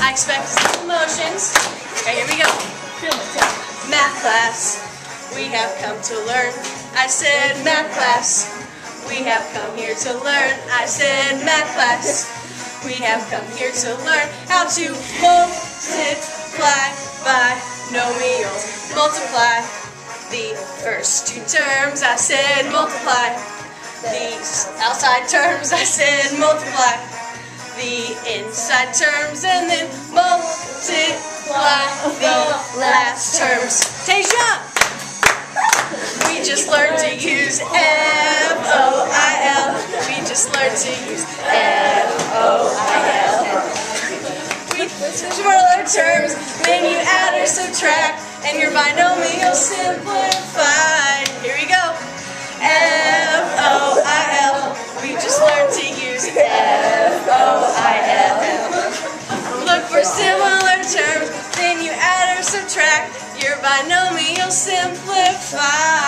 I expect some emotions. Okay, here we go. Math class, we have come to learn. I said math class, we have come here to learn. I said math class, we have come here to learn how to multiply binomials. Multiply the first two terms. I said multiply these outside terms. I said multiply inside terms and then multiply the last terms. Tasia! We just learned to use F-O-I-L. We just learned to use F-O-I-L. We smaller terms, then you add or subtract, and your binomial simplified. Here we go. F-O-I-L. We just learned to use F-O-I-L. Your binomial simplified.